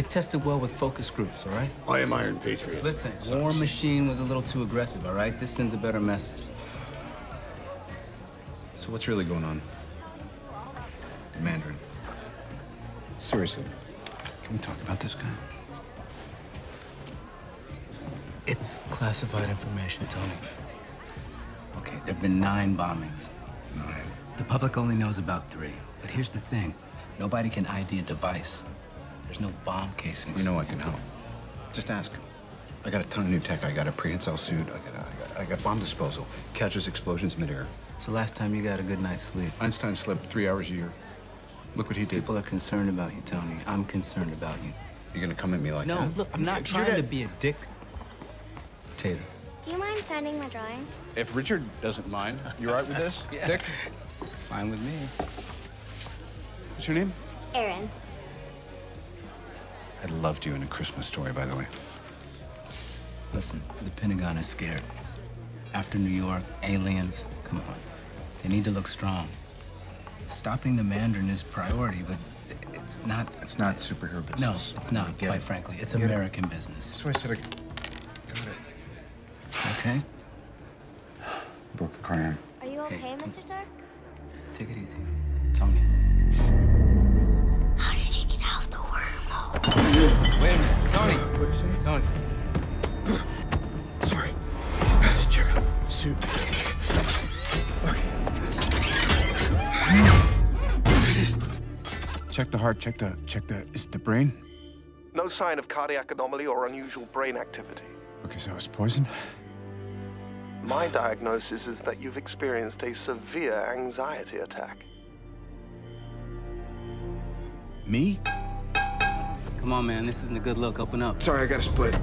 It tested well with focus groups, all right? I am Iron Patriot. Listen, War Machine was a little too aggressive, all right? This sends a better message. So what's really going on? Mandarin. Seriously, can we talk about this guy? It's classified information, Tony. Okay, there have been nine bombings. Nine. The public only knows about three. But here's the thing nobody can ID a device. There's no bomb casings. You know I can help. Just ask. I got a ton of new tech. I got a prehensile suit. I got, I got, I got bomb disposal. Catches explosions midair. So last time you got a good night's sleep. Einstein slept three hours a year. Look what he did. People are concerned about you, Tony. I'm concerned about you. You're gonna come at me like No, that? look, I'm not You're trying to dead. be a dick. Tater. Do you mind signing my drawing? If Richard doesn't mind, you all right with this? Yeah. Dick? Fine with me. What's your name? Aaron. I loved you in A Christmas Story, by the way. Listen, the Pentagon is scared. After New York, aliens, come on. They need to look strong. Stopping the Mandarin is priority, but it's not. It's not superhero business. No, it's not, quite it. frankly. It's Get it. American business. That's why I said I got it. Okay? Broke the crayon. Are you okay, come- Mr. Stark? Take it easy. Tony. How Wait a minute. Tony! Uh, what did you say? Tony. Sorry. Just check out the suit. Okay. Check the heart. Check the. Check the. Is it the brain? No sign of cardiac anomaly or unusual brain activity. Okay, so it's poison. My diagnosis is that you've experienced a severe anxiety attack. Me? Come on, man. This isn't a good look. Open up. Sorry, I got a split.